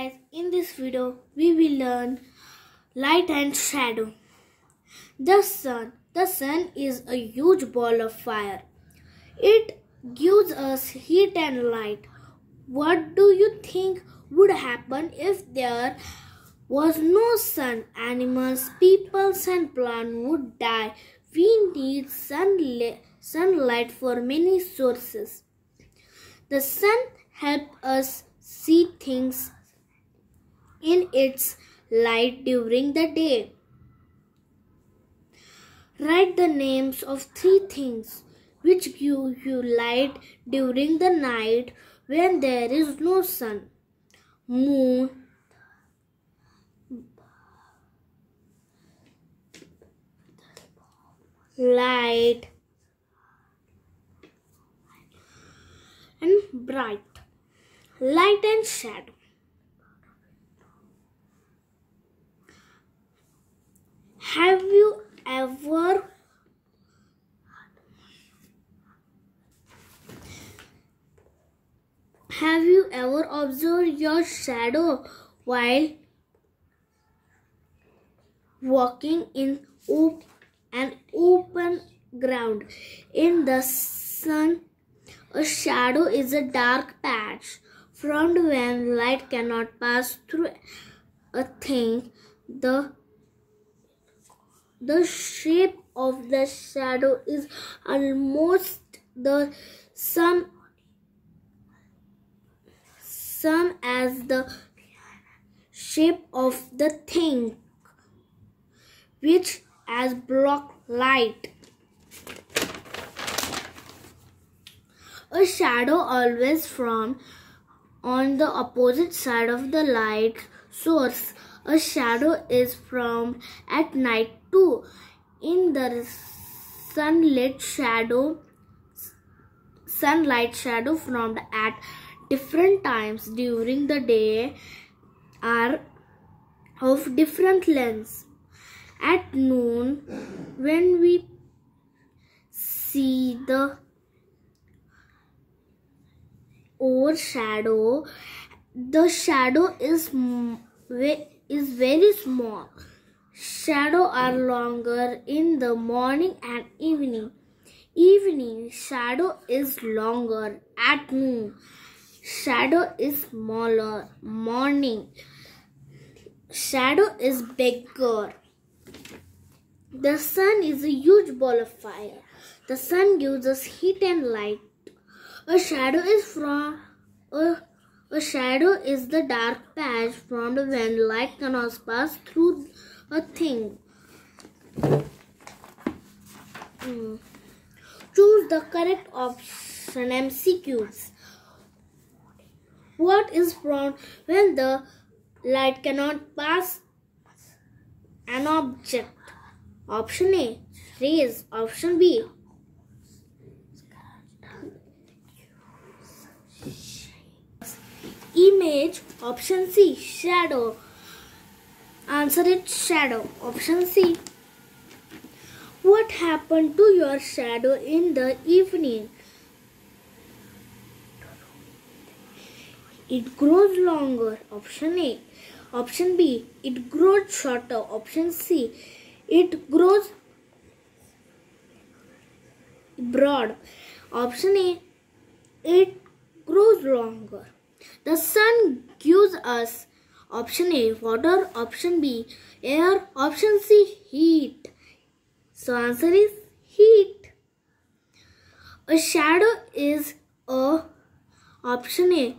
guys, in this video we will learn light and shadow. The sun. The sun is a huge ball of fire. It gives us heat and light. What do you think would happen if there was no sun? Animals, peoples and plants would die. We need sunlight, sunlight for many sources. The sun helps us see things in its light during the day. Write the names of three things which give you light during the night when there is no sun. Moon, light, and bright. Light and shadow. Have you ever Have you ever observed your shadow while walking in op- an open ground? In the sun, a shadow is a dark patch formed when light cannot pass through a thing. The the shape of the shadow is almost the same same as the shape of the thing which has blocked light. A shadow always forms on the opposite side of the light source a shadow is formed at night too. In the sunlit shadow sunlight shadow formed at different times during the day are of different lengths. At noon when we see the overshadow the shadow is is very small. Shadow are longer in the morning and evening. Evening shadow is longer. At noon shadow is smaller. Morning shadow is bigger. The sun is a huge ball of fire. The sun gives us heat and light. A shadow is from a shadow is the dark patch formed when light cannot pass through a thing. Hmm. Choose the correct option MCQs. What is formed when the light cannot pass an object? Option A. Rays. Option B. image option c shadow. Answer it shadow. Option c. What happened to your shadow in the evening? It grows longer. Option a. Option b. It grows shorter. Option c. It grows broad. Option a. It grows longer the sun gives us option A water, option B air, option C heat. So answer is heat. A shadow is a option A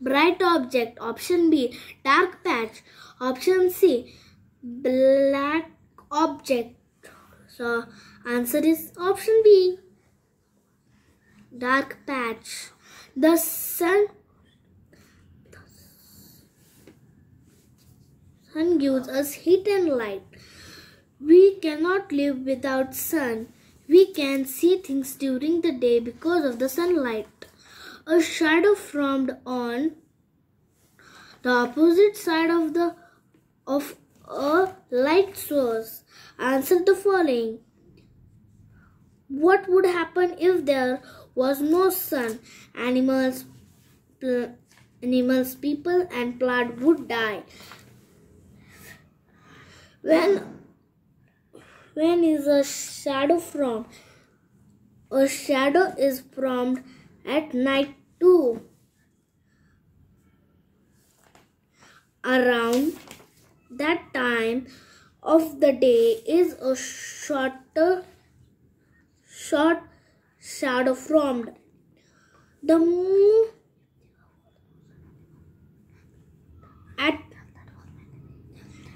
bright object, option B dark patch, option C black object. So answer is option B dark patch. The sun, sun gives us heat and light. We cannot live without sun. We can see things during the day because of the sunlight. A shadow formed on the opposite side of the of a light source. Answer the following. What would happen if there was no sun? Animals, animals, people, and plant would die. When when is a shadow formed? A shadow is formed at night too. Around that time of the day is a shorter short shadow formed. The moon at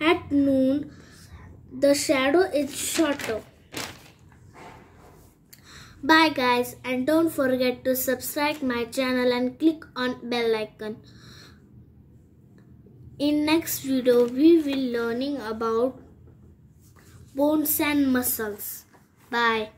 at noon the shadow is shorter. Bye guys and don't forget to subscribe my channel and click on bell icon. In next video we will learning about bones and muscles. Bye.